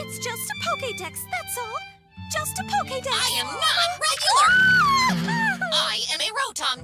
It's just a Pokédex, that's all. Just a Pokédex. I am not regular! I am a Rotom